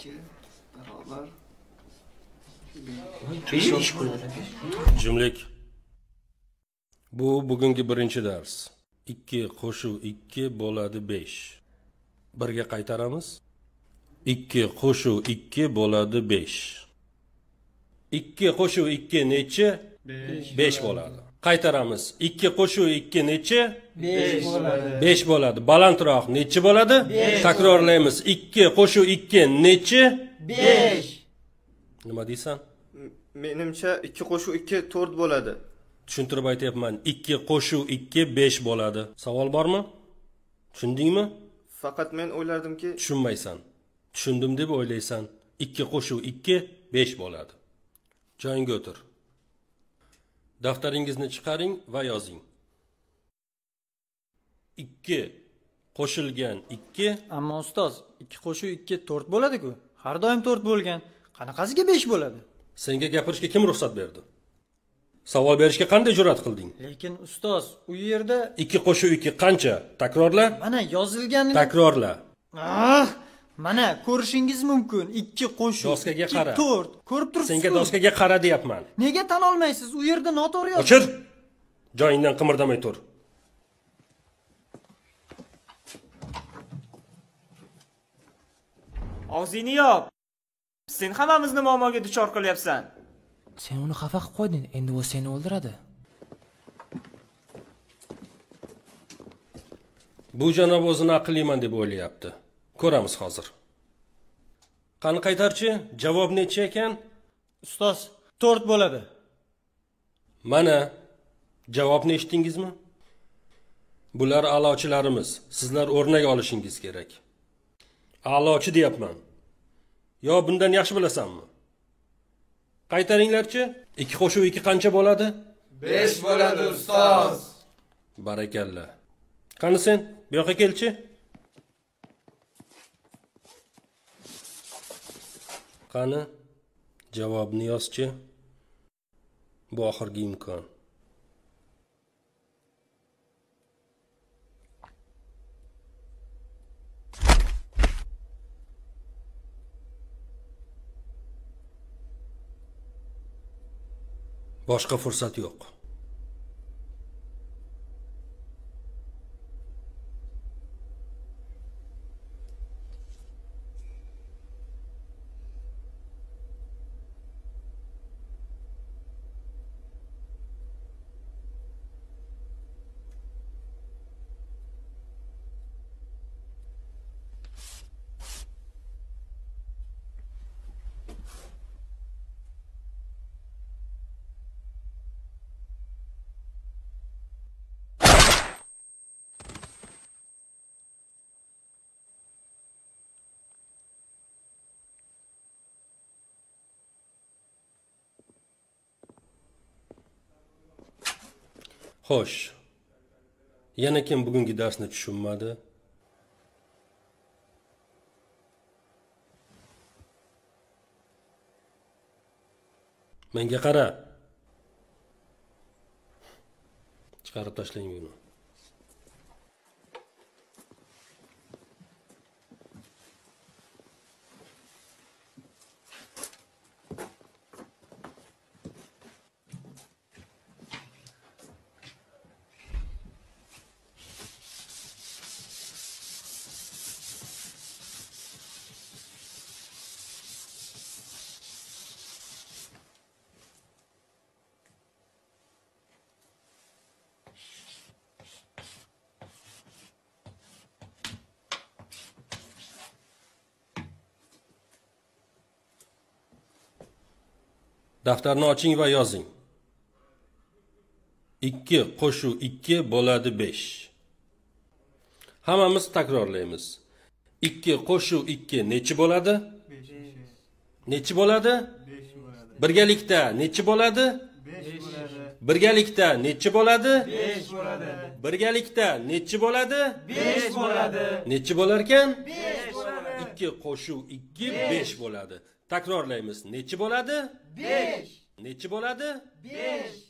ikki barobar besh jimlik bu bugungi birinchi dars. Ikki qo'shuv ikki bo'ladi besh. Birga qaytaramiz. Ikki qo'shuv ikki bo'ladi besh. Ikki qo'shuv ikki nechi besh bo'ladi qaytaramiz. Ikki qo'shuv ikki nechi? Besh bo'ladi. Besh bo'ladi. Balandroq nechi bo'ladi? Takrorlaymiz. Ikki qo'shuv ikki nechi? Besh. Nima deysan? Menimcha ikki qo'shuv ikki to'rt bo'ladi. Tushuntirib aytyapman. Ikki qo'shuv ikki besh bo'ladi. Savol bormi? Tushundingmi? Faqat men o'ylardimki tushunmaysan. Tushundim deb o'ylaysan. Ikki qo'shuv ikki besh bo'ladi. Joyingga o'tir daftaringizni chiqaring va yozing. Ikki. Qo'shilgan ikki. Ammo ustoz ikki qo'shuv ikki to'rt bo'ladi-ku. Har doim to'rt bo'lgan. Qanaqasiga besh bo'ladi? Senga gapirishga kim ruxsat berdi? Savol berishga qanday jur'at qilding? Lekin ustoz u yerda ikki qo'shuv ikki qancha? Takrorla. Mana yozilgan takrorla. Ah mana ko'rishingiz mumkin. Ikki qo'shuv Doskaga qara. to'rt. Ko'rib turibsiz senga doskaga qara deyapman. Nega tan olmaysiz? U yerda noto'g'ri yozilgan o'chir. Joyingdan qimirdamay tur. Og'zingni yop. Sen hammamizni muammoga duchor qilyapsan. Sen uni xafa qilib qo'yding. Endi u seni o'ldiradi. Bu janob o'zini aqlliman deb o'ylayapti ko'ramiz hozir. Qani qaytarchi? Javob nechi ekan? Ustoz to'rt bo'ladi. Mana javobni eshitdingizmi? Bular a'lochilarimiz. Sizlar o'rnak olishingiz kerak. A'lochi deyapman. Yo bundan yaxshi bilasanmi? Qaytaringlarchi. Ikki qo'shuv ikki qancha bo'ladi? Besh bo'ladi ustoz. Barakalla qani sen? Bu yoqqa kelchi qani? Javobni yozchi. Bu oxirgi imkon. Boshqa fursat yo'q. Xo'sh yana kim bugungi darsni tushunmadi? Menga qara. Chiqarib tashlang buni. Daftarni oching va yozing. Ikki qo'shuv ikki bo'ladi besh. Hammamiz takrorlaymiz. Ikki qo'shuv ikki nechi bo'ladi? Nechi bo'ladi? Birgalikda nechi bo'ladi? Birgalikda nechi bo'ladi? Besh bo'ladi birgalikda nechi bo'ladi? Besh bo'ladi. Nechi bo'larkan ikki qo'shuv ikki besh bo'ladi. Takrorlaymiz. Nechi bo'ladi? Besh. Nechi bo'ladi? Besh